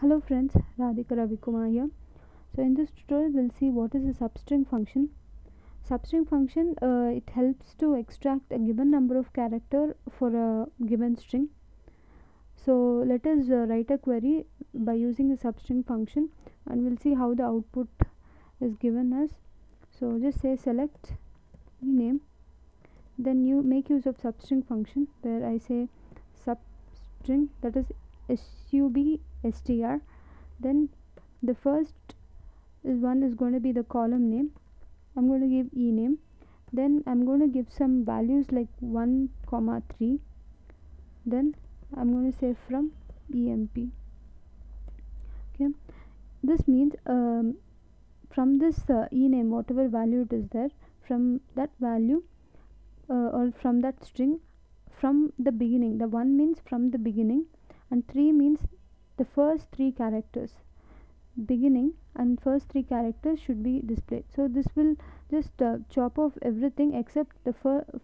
Hello friends, Radhika Ravikumar here. So in this tutorial we'll see what is a substring function. Substring function uh, it helps to extract a given number of character for a given string. So let us uh, write a query by using a substring function and we'll see how the output is given as. So just say select name then you make use of substring function where I say substring that is substr then the first is one is going to be the column name. I'm going to give e name. Then I'm going to give some values like 1 comma 3 then I'm going to say from emp okay. This means um, from this uh, e name whatever value it is there from that value uh, or from that string from the beginning. The one means from the beginning and 3 means the first three characters. Beginning and first three characters should be displayed. So this will just uh, chop off everything except the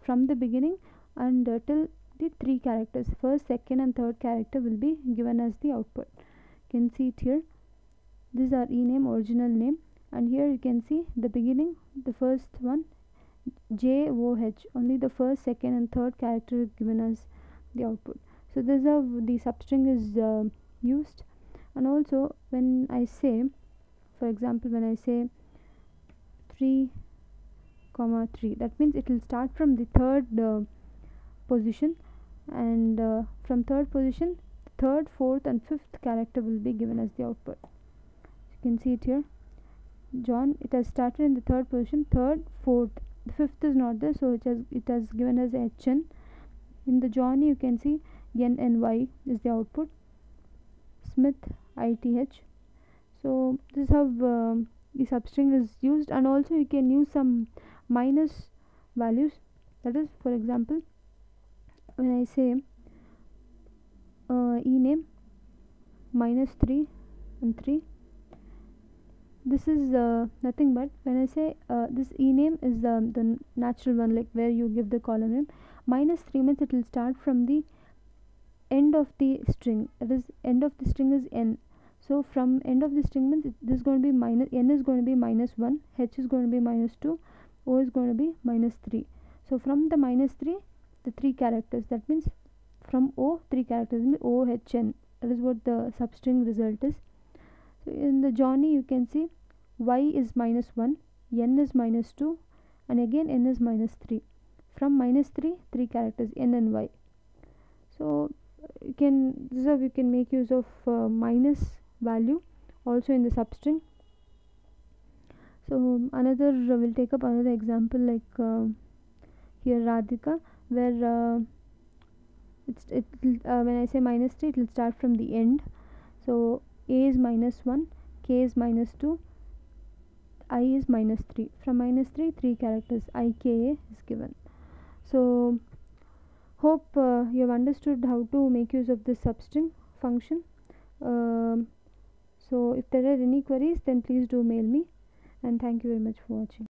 from the beginning and uh, till the three characters. First second and third character will be given as the output. You can see it here. This are e name original name. And here you can see the beginning the first one j o h. Only the first second and third character given as the output so this is how the substring is uh, used. And also when I say for example when I say 3 comma 3 that means it will start from the third uh, position. And uh, from third position third fourth and fifth character will be given as the output. You can see it here. John it has started in the third position third fourth. The fifth is not there so it has it has given as HN in the Johnny you can see N and Y is the output. Smith ITH so this is how uh, the substring is used. And also you can use some minus values. That is for example when I say uh, e name minus 3 and 3 this is uh, nothing but when I say uh, this e name is um, the natural one like where you give the column name. Minus 3 means it will start from the end of the string that is end of the string is n. So from end of the string means this is going to be minus n is going to be minus 1 h is going to be minus 2 o is going to be minus 3 so from the minus 3 the three characters that means from o three characters o h n that is what the substring result is. So in the johnny you can see y is minus 1 n is minus 2 and again n is minus 3 from minus 3 three characters n and y. So you can is you can make use of uh, minus value also in the substring. So another uh, we'll take up another example like uh, here radhika where uh, it's it uh, when i say minus 3 it will start from the end. So a is minus 1 k is minus 2 i is minus 3 from minus 3 three characters i k a is given. So hope uh, you have understood how to make use of this substring function. Um, so if there are any queries then please do mail me. And thank you very much for watching